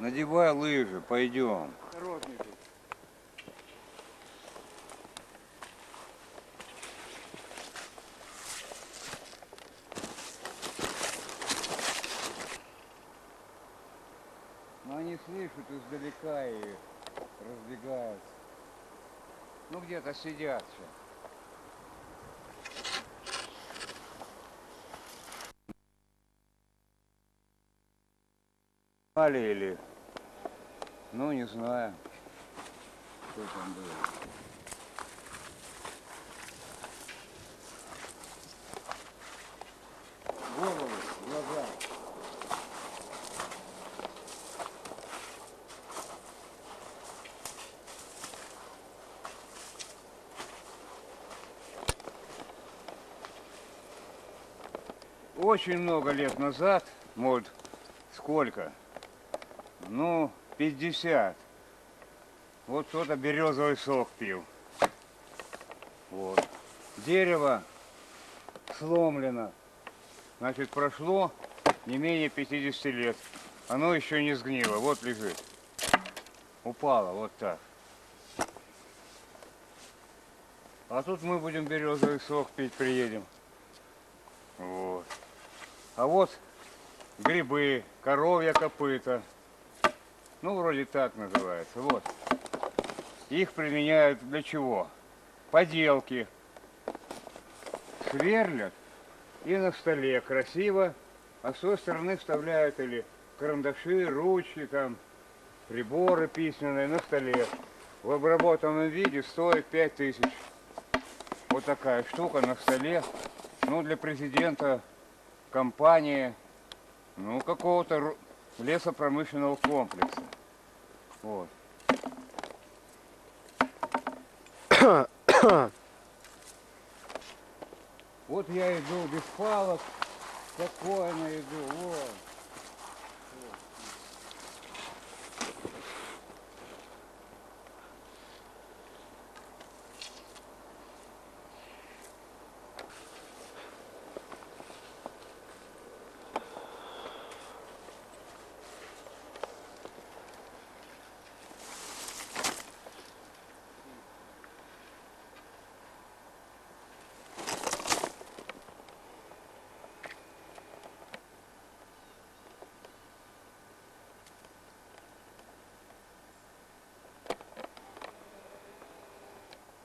Надевай лыжи, пойдем. Осторожней тут. Но они слышат издалека и разбегаются. Ну где-то сидят. Знали или... Ну, не знаю, что там было. Голову, глаза. Очень много лет назад, может, сколько? Ну, 50. Вот кто-то березовый сок пил. Вот. Дерево сломлено. Значит, прошло не менее 50 лет. Оно еще не сгнило. Вот лежит. Упало вот так. А тут мы будем березовый сок пить, приедем. Вот. А вот грибы, коровья копыта. Ну, вроде так называется. Вот. Их применяют для чего? Поделки. Сверлят и на столе красиво, а с той стороны вставляют или карандаши, ручки, там, приборы письменные на столе. В обработанном виде стоит 5000. Вот такая штука на столе. Ну, для президента компании, ну, какого-то лесопромышленного комплекса. Вот. Вот я иду без палок, спокойно иду, вот.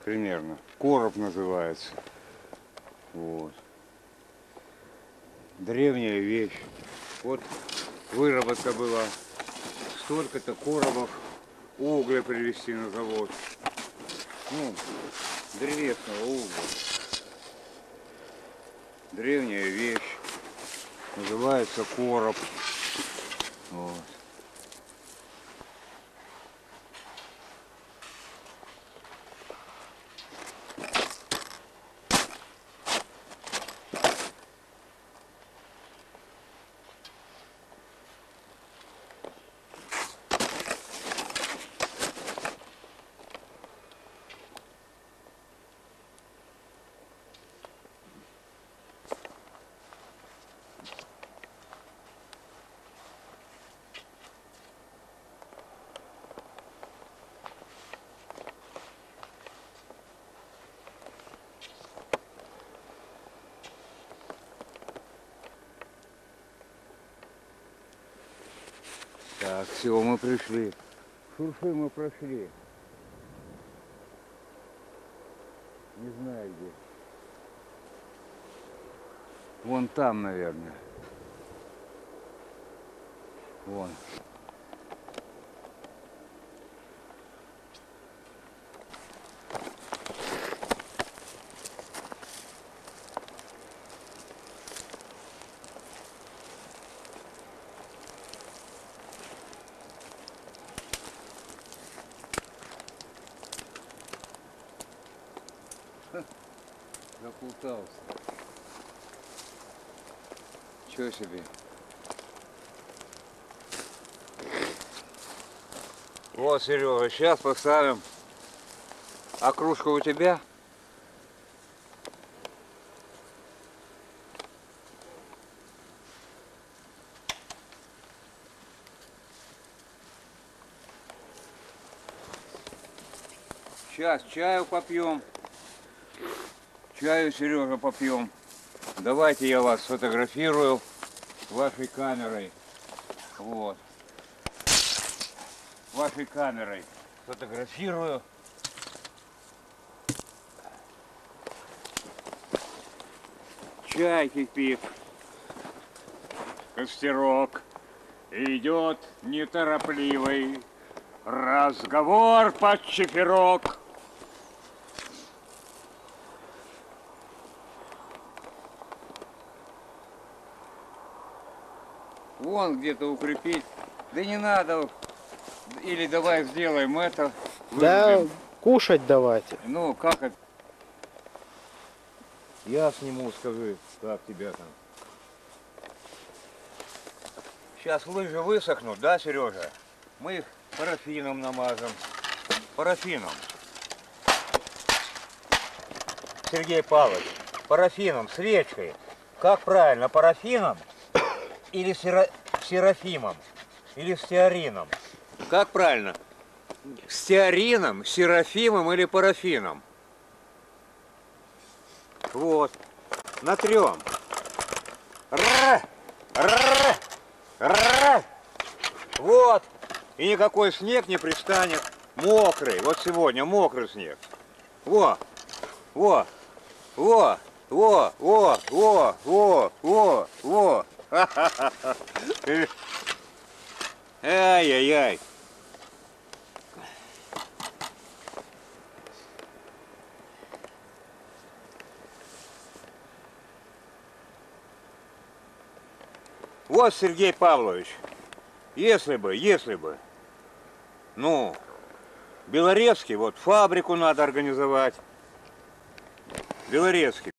Примерно. Короб называется. Вот. Древняя вещь. Вот выработка была. Столько-то коробов угля привезти на завод. Ну, древесного угля. Древняя вещь. Называется короб. Вот. Так, все, мы пришли. Шурфы мы прошли. Не знаю где. Вон там, наверное. Вон. Заплутался. Чего себе? Вот, Серега, сейчас поставим А кружка у тебя. Сейчас чаю попьем. Чаю, Сережа, попьем. Давайте я вас сфотографирую вашей камерой. Вот. Вашей камерой фотографирую. Чай кипит. Костерок идет неторопливый. Разговор под чефирок. Вон где-то укрепить. Да не надо. Или давай сделаем это. Да, кушать давайте. Ну, как это? Я сниму, скажи, как тебя там. Сейчас лыжи высохнут, да, Сережа? Мы их парафином намажем. Парафином. Сергей Павлович, парафином, свечкой. Как правильно, парафином или сера- серафимом? Или стеарином? Как правильно? Стеарином, серафимом или парафином? Вот. Натрем. Ра! Вот. И никакой снег не пристанет. Мокрый. Вот сегодня мокрый снег. Во. Во. Во. Во. Во. Во. Во. Во. Во. Ай-яй-яй. Вот, Сергей Павлович, если бы, если бы, ну, Белорецкий, вот фабрику надо организовать. Белорецкий.